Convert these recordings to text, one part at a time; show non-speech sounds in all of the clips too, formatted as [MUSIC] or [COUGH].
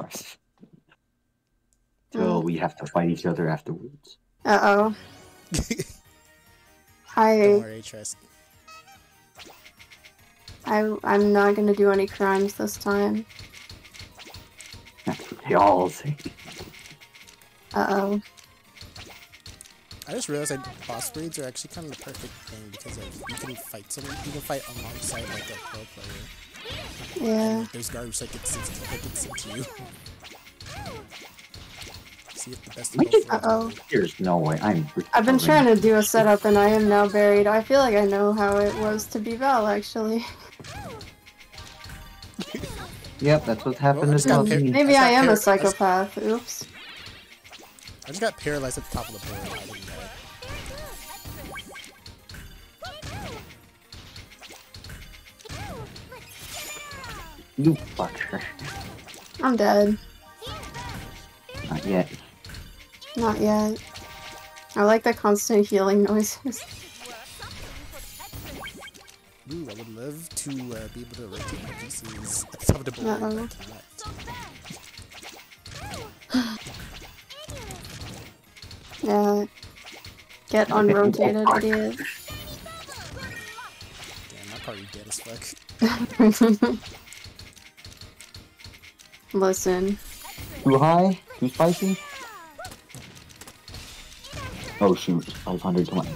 Christ. So Mm. we have to fight each other afterwards. Uh oh. [LAUGHS] Don't I worry, trust. I I'm not gonna do any crimes this time. That's what they all say. Uh oh. I just realized that boss raids are actually kind of the perfect thing because like you can fight someone, you can fight alongside like a pro player. Yeah. Like, there's garbage that gets sent to, that gets sent you. See if the best. Why of did- both worlds Uh-oh. There's no way. I'm. I've been trying to do a setup and I am now buried. I feel like I know how it was to be Val actually. [LAUGHS] Yep, that's what happened Well, as well. to me. Maybe I I am a just got par- I just- psychopath. Oops. I just got paralyzed at the top of the board. You fucker. I'm dead. Not yet. Not yet. I like the constant healing noises. [LAUGHS] Ooh, I would love to uh, be able to rotate my pieces at the top of the board. I Uh-oh. cannot. Yeah. Get unrotated, idiot. Damn, my party dead as fuck. [LAUGHS] Listen. Too high? Too spicy? Oh shoot, 520.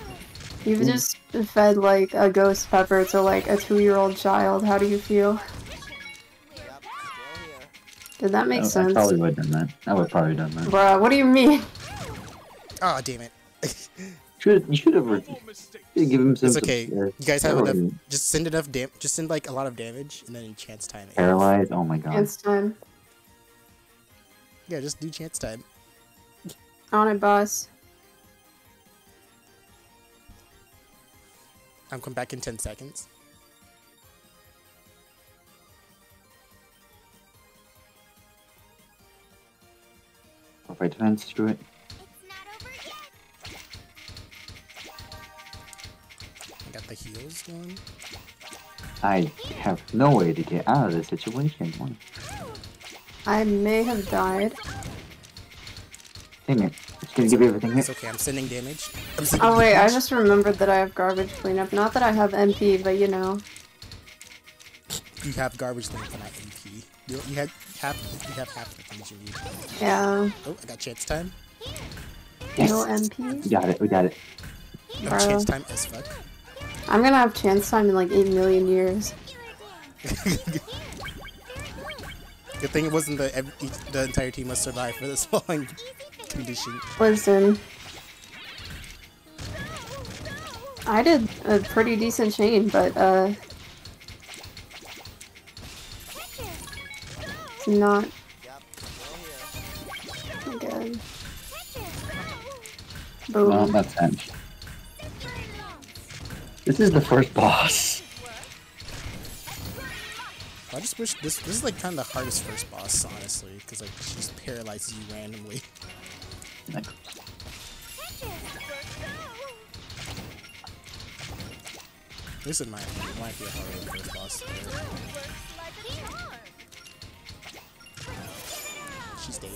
You've Mm. just fed like a ghost pepper to like a two year old child. How do you feel? Did that make Oh, I sense? probably would have done that. I would probably done that. Bruh, what do you mean? Oh damn it. [LAUGHS] Should you should have re- should give him some. It's okay. uh, You guys have enough. Just send enough dam. Just send like a lot of damage, and then chance time. Paralyzed. Oh my god. Chance time. Yeah, just do chance time. On it, boss. I'm coming back in ten seconds. If I defense through it. I got the heals going. I have no way to get out of this situation. One. I may have died. Hey man, it's gonna give you everything It's okay. I'm sending damage. I'm sending Oh wait, I just remembered that I have garbage cleanup. Not that I have MP, but you know. You have garbage cleanup and not MP. You, you had half. You have half the things you need. Yeah. Oh, I got chance time. Yes. No We MP. got it. We got it. No Bro. chance time as fuck. I'm gonna have chance time in like 8 million years. [LAUGHS] Good thing it wasn't the ev- each, the entire team must survive for this [LAUGHS] long condition. Listen. I did a pretty decent chain, but uh. It's not good. Boom. Well, that's end. This is the first boss. I just wish this this is like kind of the hardest first boss, honestly, because like she just paralyzes you randomly. Like, This in my might be a harder first boss. She's dead.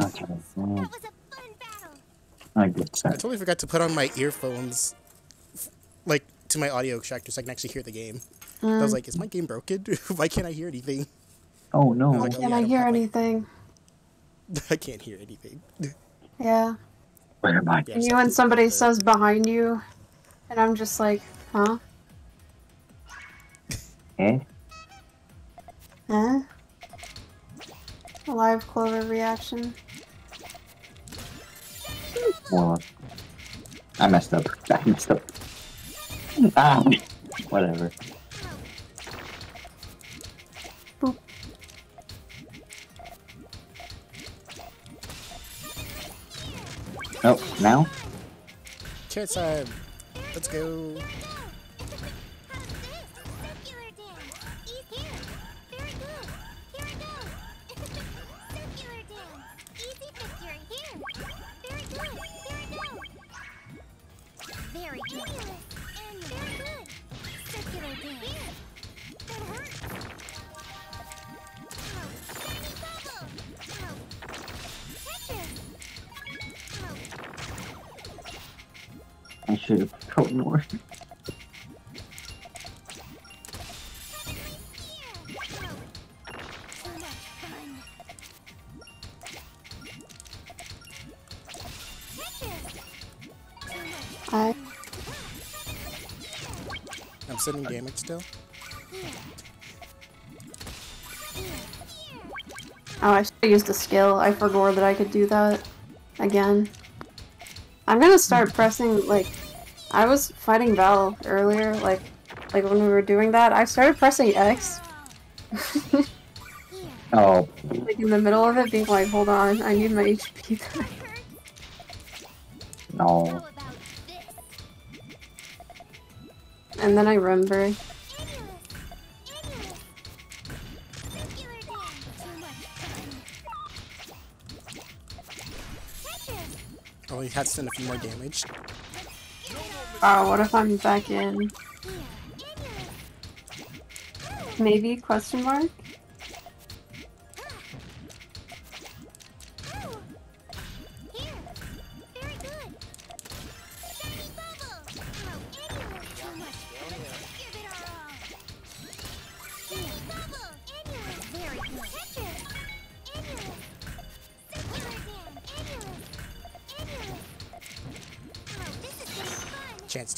okay. Mm, I get I totally forgot to put on my earphones, like to my audio extractor, so I can actually hear the game. I was like, "Is my game broken? [LAUGHS] Why can't I hear anything? Oh no. like, Can yeah, I I don't hear have, like- anything? [LAUGHS] I can't hear anything." [LAUGHS] Yeah. Where am I? Yeah, And you when somebody the- says behind you, and I'm just like, huh? Eh? Huh? A live Clover reaction. Well, I messed up. I messed up. Ah, whatever. Oh, now? Chance time. Let's go. I should have thrown more. Too much fun. I I'm sending damage still. oh I should have used a skill. I forgot that I could do that again. I'm gonna start pressing like I was fighting Val earlier, like like when we were doing that. I started pressing X, [LAUGHS] Oh, like in the middle of it, being like, "Hold on, I need my HP back." No. And then I remember. Annulus. Annulus. Circular dance. Too much fun. Tetris. Oh, he had to send a few more damage. Oh, what if I'm back in? Maybe question mark?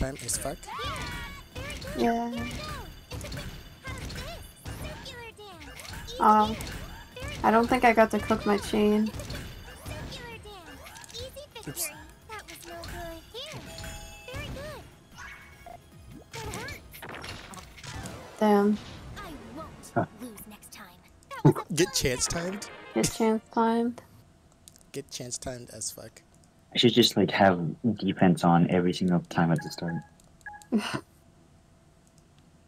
Time is fuck. Yeah. Circular dance. Um, I don't think I got to cook my chain. Circular dance. Easy victory. Oops. That was no good. Here. Very good. That hurt. Damn. Huh. lose next time. That was Get chance timed. Get chance timed. Get chance timed as fuck. I should just like have defense on every single time at the start. [LAUGHS]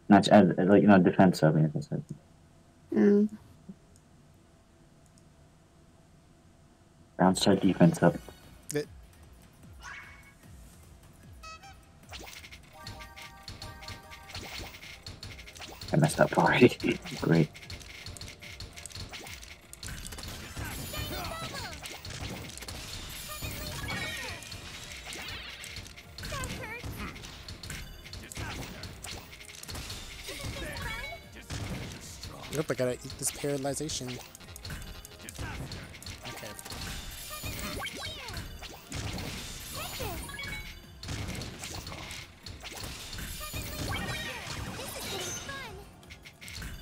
Not as like you know defense up. Yeah, that's it. Mm. Round start defense up. That- I messed up already. [LAUGHS] Great. Nope, I gotta eat this paralyzation. Okay.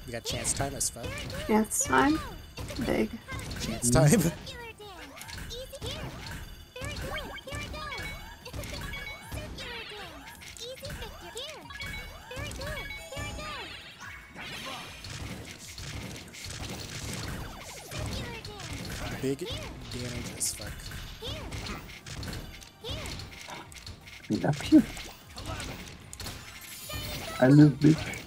We got chance time as fuck. Chance time. Big. Chance time. [LAUGHS] He's up here. I live this.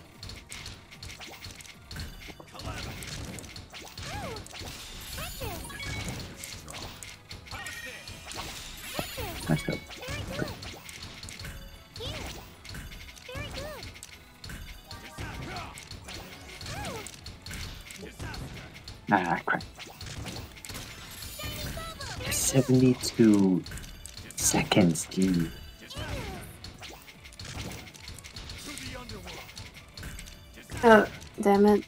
72 seconds, dude. Oh, damn it.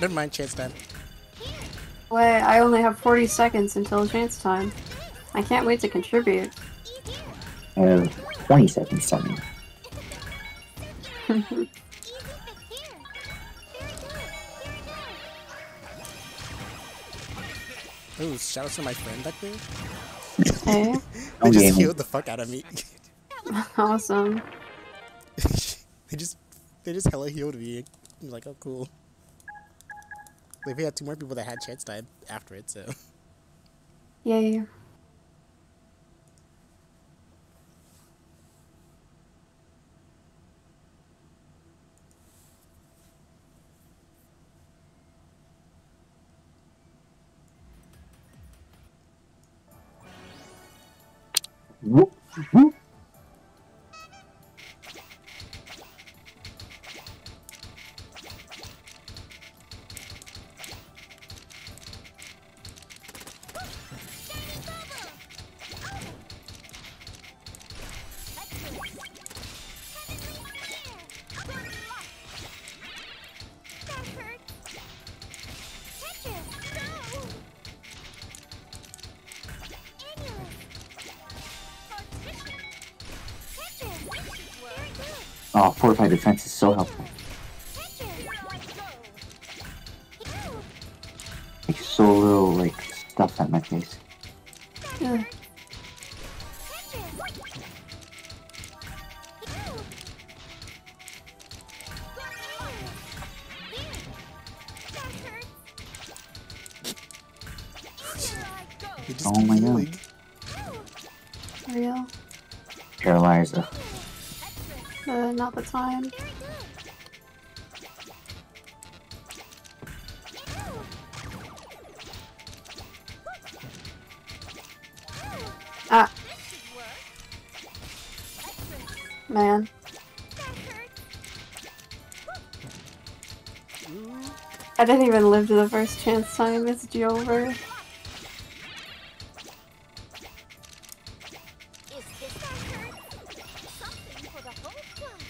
Never mind, chance time. Wait, I only have 40 seconds until chance time. I can't wait to contribute. I have 20 seconds something. [LAUGHS] Ooh, shout out to my friend back there. Hey, [LAUGHS] They oh, just healed the fuck out of me. [LAUGHS] awesome. they just they just hella healed me. I'm like, oh cool. Like we had two more people that had chance time after it, so Yay. Whoop, Oh, fortified defense is so helpful. I didn't even live to the first chance time. It's over. Is this that hurt? Something for the whole class.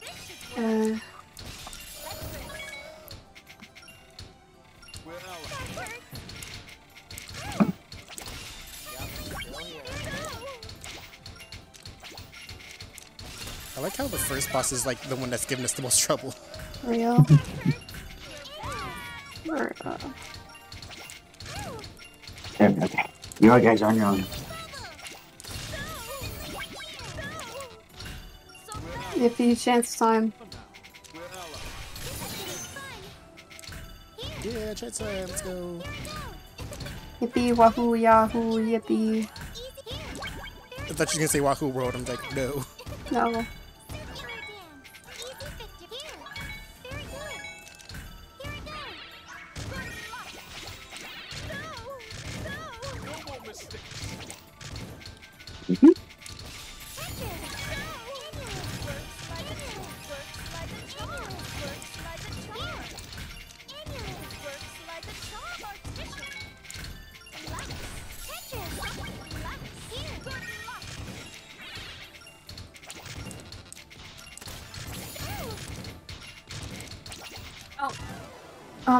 This should work. Uh, I like how the first boss is like the one that's giving us the most trouble. Real. Or, uh, okay. You all guys on your own. yippee, chance time. Yeah, try to let's go. Yippee, wahoo, yahoo, yippee. I thought you were gonna say Wahoo World. I'm like, no. No.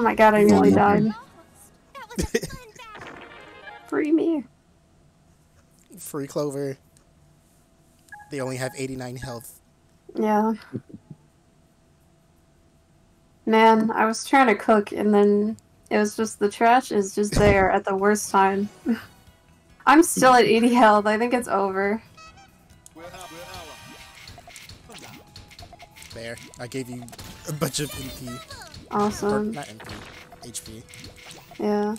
Oh my god, I nearly Yeah. died. [LAUGHS] Free me. Free Clover. They only have 89 health. Yeah. Man, I was trying to cook and then it was just the trash is just there at the worst time. [LAUGHS] I'm still at 80 health. I think it's over. There, I gave you a bunch of MP. Or Awesome. not MP, HP. Yeah.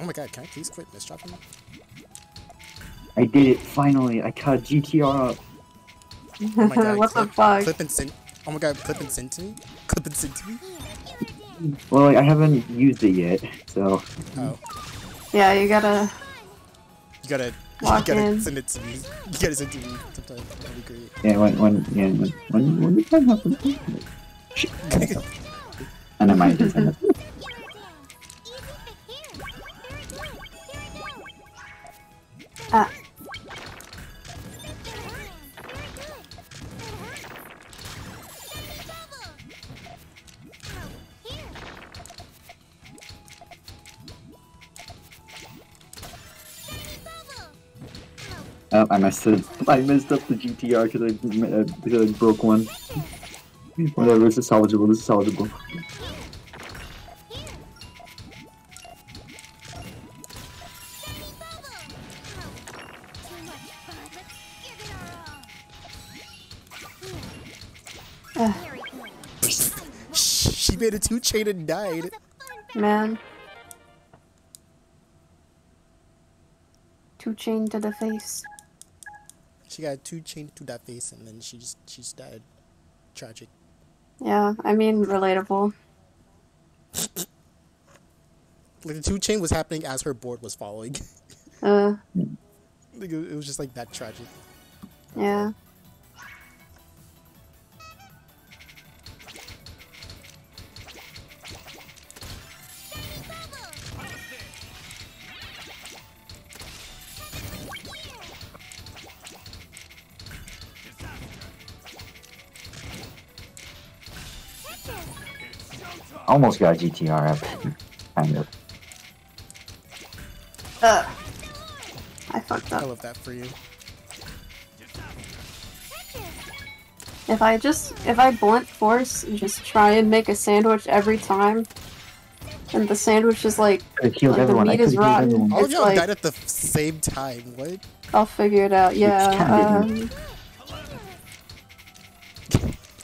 Oh my god, can I please quit misdropping? I did it finally. I caught GTR up. Oh my god, [LAUGHS] what the clip, fuck? Clip and send. Oh my god, clip and send to me? Clip and send to me? Well, like, I haven't used it yet, so Oh, Yeah, you gotta. you gotta, Walk you gotta in. send it to me. You gotta send it to me sometime. That'd be great. yeah. When when yeah when when when the time happens. [LAUGHS] Shit. And I might just end up. Ah. Oh, I messed it. I messed up the GTR because I uh, because I broke one. Whatever. This is salvageable. This is salvageable. she made a two chain and died. Man. Two chain to the face. She got two chain to that face and then she just she just died. Tragic. Yeah, I mean, relatable. [COUGHS] Like the two chain was happening as her board was falling. [LAUGHS] Uh, like, it it was just like that tragic. yeah. Almost got GTR up. kind of. Uh, I fucked up. I love that for you. If I just, if I blunt force and just try and make a sandwich every time, and the sandwich is like, Like, the everyone. Meat is rotten. everyone. All of It's y'all like- died at the same time. What? I'll figure it out. Yeah.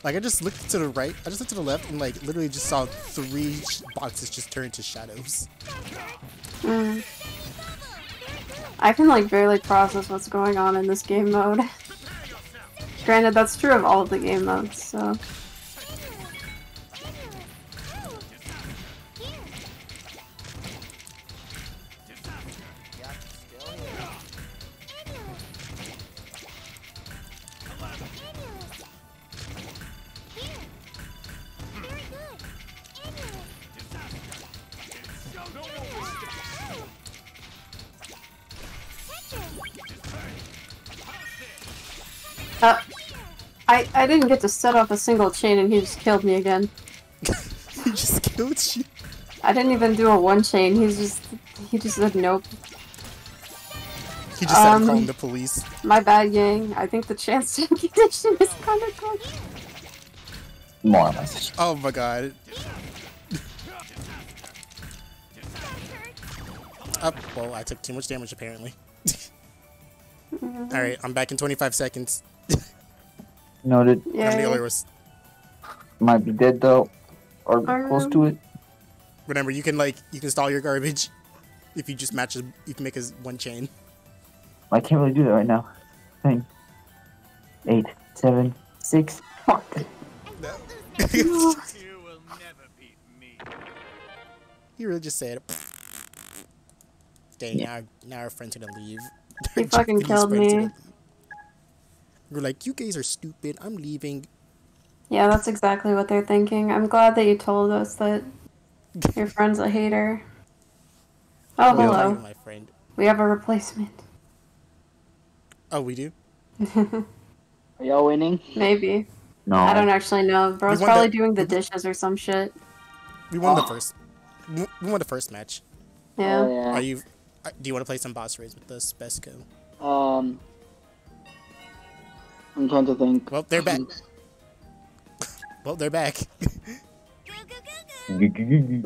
Like I just looked to the right, I just looked to the left, and like literally just saw three boxes just turn to shadows. mm. I can like barely process what's going on in this game mode. [LAUGHS] Granted, that's true of all of the game modes. So. I I didn't get to set off a single chain, and he just killed me again. [LAUGHS] he just killed you. I didn't even do a one chain. He's just he just said nope. He just started Um, calling the police. My bad, gang. I think the chance [LAUGHS] to condition is kind of good. More or less. Oh my god. Up. well, I took too much damage apparently. [LAUGHS] Alright, I'm back in 25 seconds. Noted. How many Yeah. other was- Might be dead though. Or Um, close to it. Remember, you can like you can stall your garbage if you just match. a- You can make a one chain. I can't really do that right now. Thing. Eight, seven, six. Fuck. [LAUGHS] you will never beat me. He really just said. Dang, now now our friend's are gonna leave. [LAUGHS] He fucking Japanese killed friend's me. Gonna leave. We're like, you guys are stupid. I'm leaving. Yeah, that's exactly what they're thinking. I'm glad that you told us that [LAUGHS] your friend's a hater. Oh, Well, hello. my friend. We have a replacement. Oh, we do. Are y'all winning? Maybe. No. I don't actually know. Bro's won probably the- doing the dishes or some shit. We won the Oh. first. We we won the first match. Yeah. Oh, Are you? uh, Do you want to play some boss raids with us, Besco? Um, I'm trying to think. Well, they're back. [LAUGHS] Well, they're back. Hey,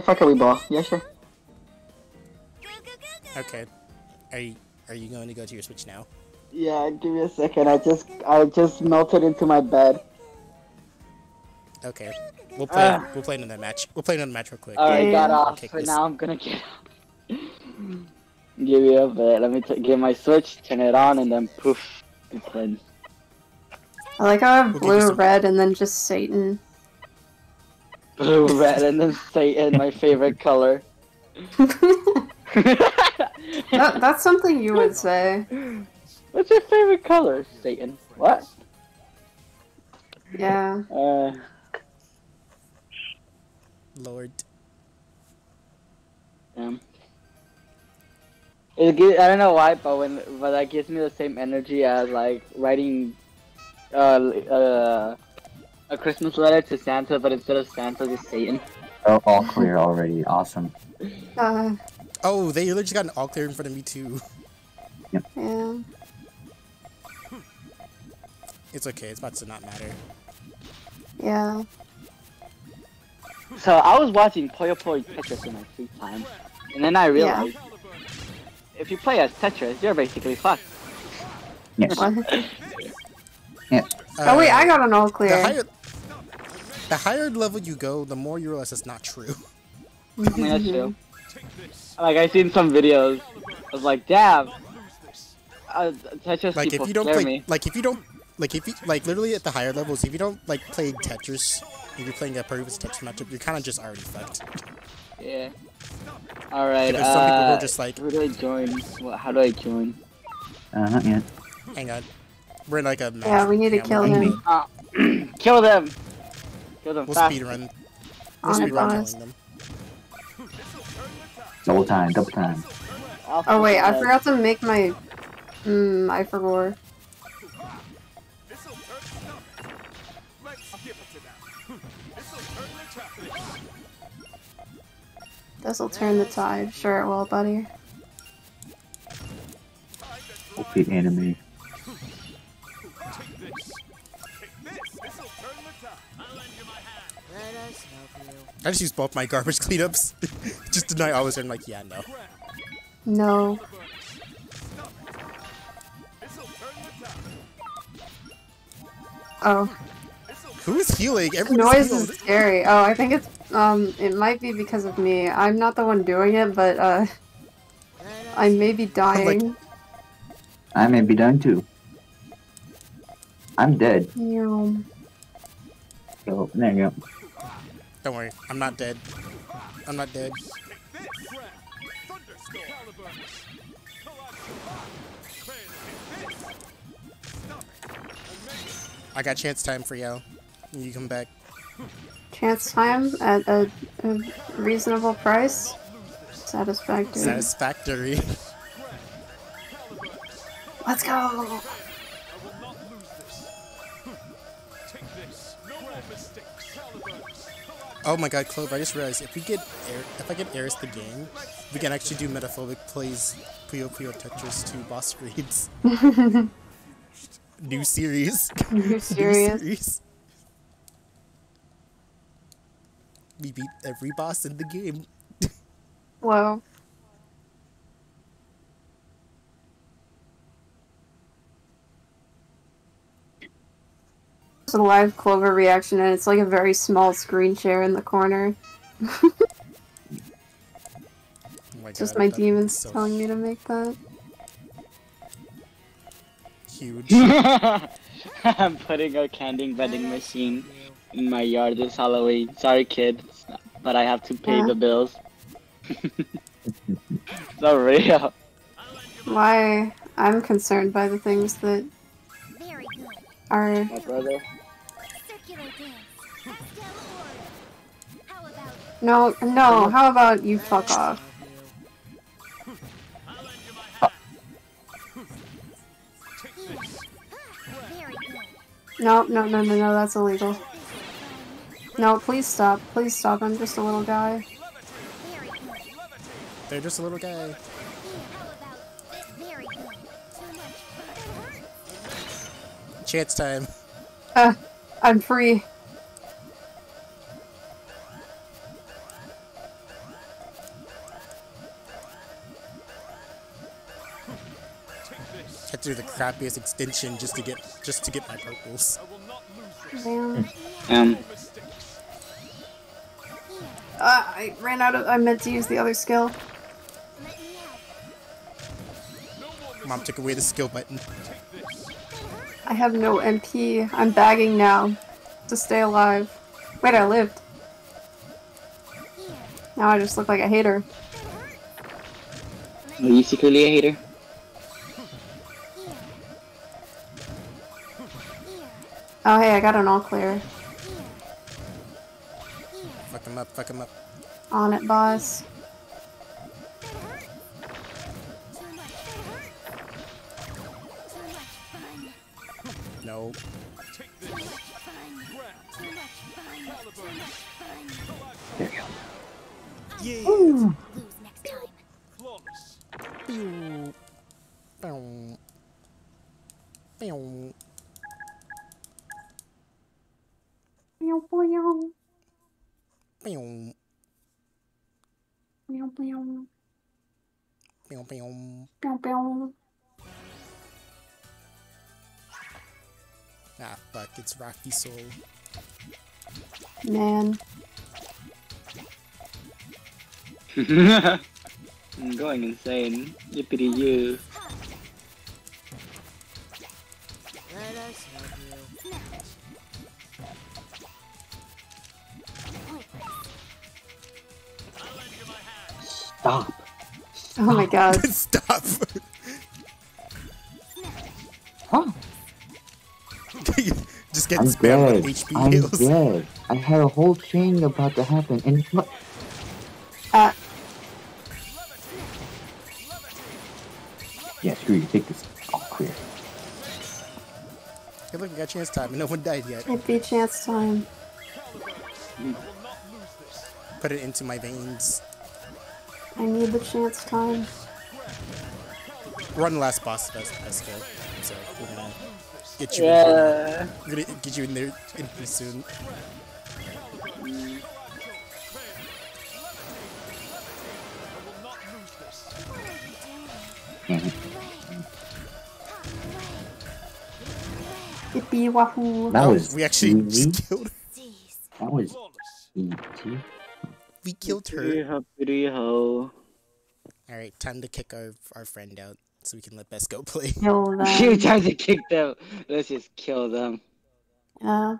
fuck it, we ball. Yeah, sure. okay. Are you? Are you going to go to your Switch now? Yeah, give me a second. I just, I just melted into my bed. Okay. We'll play. Ah. we'll play another match. We'll play another match real quick. Alright, got off. But this. now I'm gonna get up. [LAUGHS] [LAUGHS] give me a bit. Let me t- get my switch, turn it on, and then poof, it's in. I like how I have We'll blue, some- red, and then just Satan. Blue, red, and then Satan, my favorite color. [LAUGHS] That, that's something you would say. What's your favorite color, Satan? What? Yeah. Uh, Lord. damn. It gi- I don't know why, but when but that gives me the same energy as like writing uh, uh, a Christmas letter to Santa, but instead of Santa, just Satan. Oh, all clear already. Awesome. Uh, Oh, they literally just got an all clear in front of me too. yeah. It's okay. It's about to not matter. Yeah. So I was watching Puyo Puyo Tetris in my free time, and then I realized if you play as Tetris, you're basically fucked. Yes. What? Yes. Oh wait, Uh, I got an all The clear. higher, the higher level you go, the more you realize it's not true. [LAUGHS] I mean, that's true. Like I've seen some videos. I was like, damn. Uh, Tetris Like people if you don't play, me. like if you don't, like if you like literally at the higher levels, if you don't like play Tetris, if you're playing a purpose Tetris matchup, you're kind of just already fucked. Yeah. Alright, Because some people uh, were just like- who do I join? What, how do I join? Uh, not yet. Hang on, we're in like a match. Yeah, we need to we're kill in him. Uh, [CLEARS THROAT] kill them! Kill them We'll fast. speed run. We'll On speed run killing them. Double time, double time. Oh wait, I forgot to make my. Hmm, I forgot. This'll turn the tide. Sure it will, buddy. Okay, anime. I just used both my garbage [LAUGHS] cleanups. [LAUGHS] just to know I was in like, yeah, no. No. Oh, Who is healing? the Everyone's noise healed. is scary. Oh, I think it's um, it might be because of me. I'm not the one doing it, but uh, I may be [LAUGHS] dying. I may be dying too. I'm dead. Meow. So, there you go. Don't worry, I'm not dead. I'm not dead. I got chance time for you. You come back. Chance time at a, a reasonable price. Satisfactory. Satisfactory. [LAUGHS] Let's go. Oh my god, Clove, I just realized if we get air, if I get Eris the game, we can actually do Metaphobic plays Puyo Puyo Tetris 2 boss raids. [LAUGHS] New series. You [LAUGHS] New series. We beat every boss in the game. wow. It's a live Clover reaction, and it's like a very small screen share in the corner. [LAUGHS] Oh my Just God, my demons so telling me to make that. Huge. [LAUGHS] I'm putting a candy vending machine in my yard this Halloween. Sorry, kids, but I have to pay Yeah. the bills. [LAUGHS] so real. Why? I'm concerned by the things that are. My brother. Circular dance. Pastel orb. How about No, no, how about you fuck off? No, no, no, no, no, that's illegal. No, please stop. Please stop. I'm just a little guy. They're just a little guy. How about very good? Too much. Chance time. Uh, I'm free. Had to do the crappiest extension just to get just to get my purples. Damn. Um, Uh, I ran out of. I meant to use the other skill. Let me help. Mom took away the skill button. I have no MP. I'm bagging now to stay alive. Wait, I lived. Now I just look like a hater. are you secretly a hater? Oh, hey, I got an all clear. Fuck him up, fuck him up. On it, boss. No. Pew, pew. meow, meow. Ah, fuck, it's Rocky Soul. Man. [LAUGHS] I'm going insane. Yippity you. Oh my god. [LAUGHS] Stop. Huh? [LAUGHS] Just get I'm spammed with HP I'm heals. dead. I had a whole chain about to happen, and what? Uh, Yeah, screw you. Take this. All clear. Hey, look, we got chance time and no one died yet. it'd be chance time. Put it into my veins. I need the chance time. We're the last boss of Esco, so we're gonna get you. Yeah. We're gonna get you in there in pretty soon. Damn it. Yippee wahoo. That was we actually just killed. That was easy. We killed her. Pretty ho, pretty ho. All right, time to kick our our friend out so we can let Best go play. Kill Few [LAUGHS] them. times to kick them. Let's just kill them. Yeah.